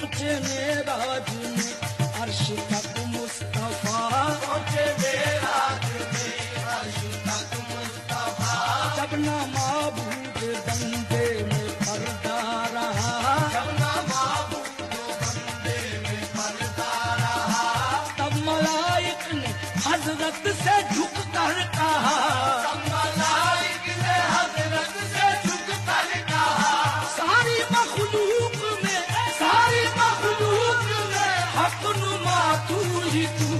پہنچے میراج میں عرش تک مصطفیٰ پہنچے میراج میں عرش تک مصطفیٰ جب نہ معبود بندے میں پردہ رہا جب نہ معبود بندے میں پردہ رہا تب ملائک نے حضرت سے جھک کر maldito.